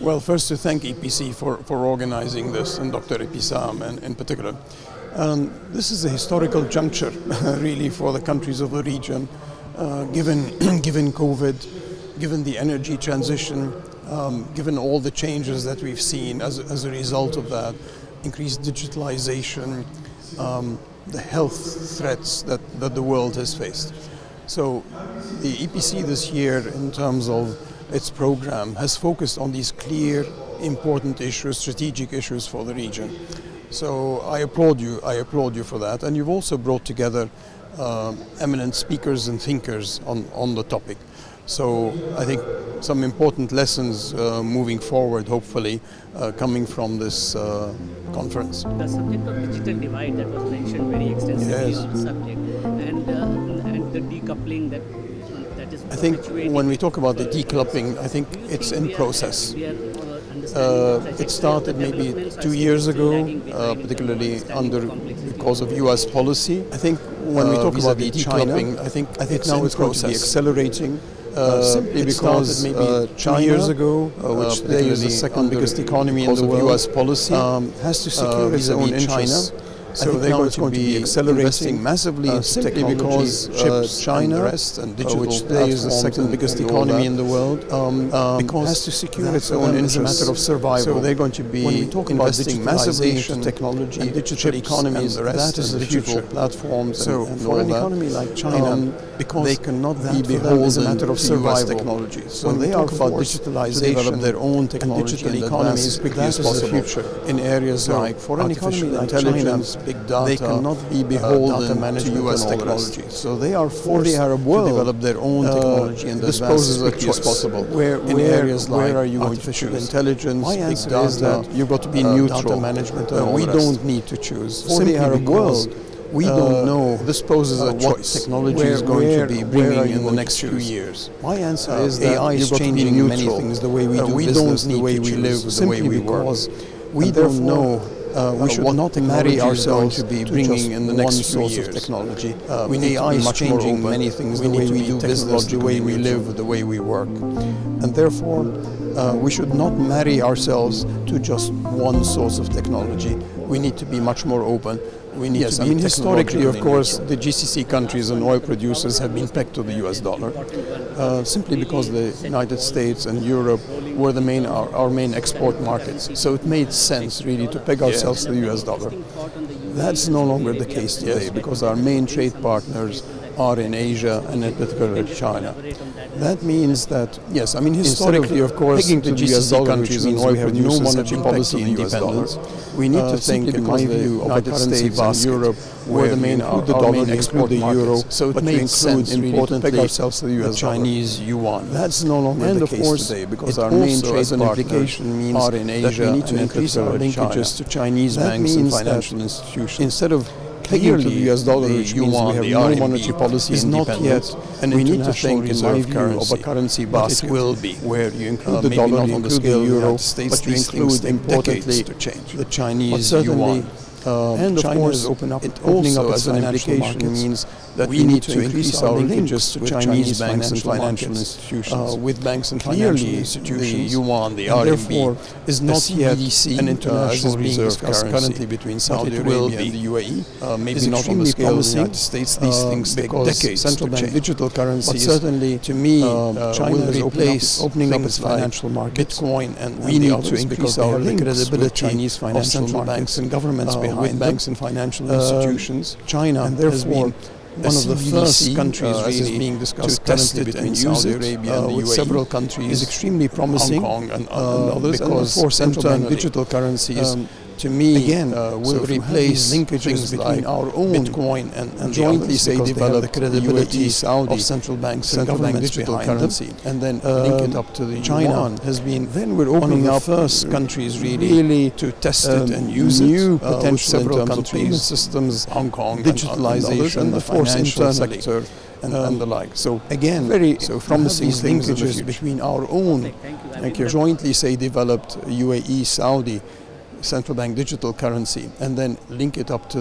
Well, first to thank EPC for, for organizing this and Dr. Ebtesam in, in particular. Um, this is a historical juncture, really, for the countries of the region, uh, given, given COVID, given the energy transition, um, given all the changes that we've seen as, as a result of that, increased digitalization, um, the health threats that, that the world has faced. So the EPC this year, in terms of its program, has focused on these clear, important issues, strategic issues for the region. So I applaud you. I applaud you for that. And you've also brought together uh, eminent speakers and thinkers on, on the topic. So I think some important lessons uh, moving forward, hopefully, uh, coming from this uh, conference. The subject of digital divide that was mentioned very extensively Yes. on the subject, and uh, and the decoupling that I think when we talk about the decoupling, I think it's in process. uh, it started maybe two years ago, uh, particularly under because of U.S. policy. I think when we Uh, talk about the China, decoupling, I think I think It's now in it's going to be process. accelerating. Uh, Uh, simply because maybe uh, two China, years ago, which today is the second biggest economy in the world, U.S. policy, um, has to secure its own interests. China. So they're going to be accelerating massively uh, simply technology, because chips, uh, China, and the rest, and uh, digital which today is the second biggest economy in the world, um, um, because has to secure its own is a matter of survival. So they're going to be When we talk investing massively in technology, and digital chips economies, and the rest, that is the future. platforms. So and, and for an that, economy like China, um, because they cannot that be them is a matter of survival. technology. So When they are talk about digitalization develop their own and technology digital and economies, advance as quickly as the future. in areas like for an economy artificial like intelligence, big data, they cannot be uh, beholden data to US and the technology. So they are For forced the Arab to world, develop their own uh, technology and poses as a quickly as choice. possible Where- in where- areas where like are you going to artificial intelligence, My big data, is that you've got to be uh, neutral. data management, and Uh, we don't need to choose. For the Arab world, we uh, don't know this poses uh, a what choice. technology Where- is going where- to be bringing in the next few years. My answer Uh, is that AI is you've got to be changing many things, the way we Uh, do we business, don't the way we live, the simply way we work. We and don't know uh, uh, we should not marry ourselves to be bringing in the next few source years. of technology. Uh, we need AI is changing many things, we the way we do business, the way we live, the way we work. And therefore, uh, we should not marry ourselves to just one source of technology. We need to be much more open. We need Yes, to I mean historically, of course, the GCC countries and oil producers have been pegged to the U.S. dollar, uh, simply because the United States and Europe were the main our, our main export markets. So it made sense really to peg ourselves to the U.S. dollar. That's no longer the case today because our main trade partners are in Asia and in particular China. That means that yes, I mean historically, of course, pegging the GCC countries means we have no monetary policy to the US dollar. independence. We need Uh, to think, in my view, of United currency basket Europe where the main include the dollar, main export the euro. So it but made include sense really importantly ourselves to the the US dollar. Chinese yuan. That's no longer And the of case course, today because our main trade an implication, means are in that Asia we need to increase our linkages to Chinese banks and financial institutions. Instead of Pegging to the US dollar, the which means yuan, we have no monetary policy is not yet an we need to think, reserve currency, of a currency basket it will be where you include Uh, the dollar, you on the include scale the of the euro, States, but you include importantly to change. the Chinese yuan. uh, And of China course, open up, it opening up as its an financial implication markets means that we we need need to increase our linkages with Chinese banks and financial financial institutions. uh, with banks and Clearly, financial the institutions. yuan, the and RMB, is the not yet CBDC, an uh, international being reserve currency currently between Saudi it will Arabia be. and the UAE. Uh, maybe is not on the scale of the United States. These uh, things take decades central to bank change. digital currencies, But certainly, to me, uh, uh, China will is opening up- replace opening up its financial markets. Bitcoin, and we the need to increase our links credibility Chinese financial banks and governments uh, behind banks and financial Uh, institutions. China and therefore one of the first countries uh, really being discussed to test currently it between Saudi Arabia uh, and the with UAE several countries is extremely promising. Hong Kong and, uh, and others, because and of course central bank internally. digital currencies Um, to me again, uh, will if you have replace linkages between like our own Bitcoin and, and jointly jointly say say develop develop the the credibility credibility Saudi of central banks and central bank governments digital behind currency them. and then Um, link it up to the China yuan has been then we're one of opening the up first countries really, really to test it um, and use new it uh, with potential in several terms of countries, payment systems, Hong Kong, and- and digitalization, and the of course financial internally sector, and, um, and the like. So again, very so if promising these things in the linkages between our own Thank you. Thank you. Jointly, say, developed UAE Saudi central bank digital currency and then link it up to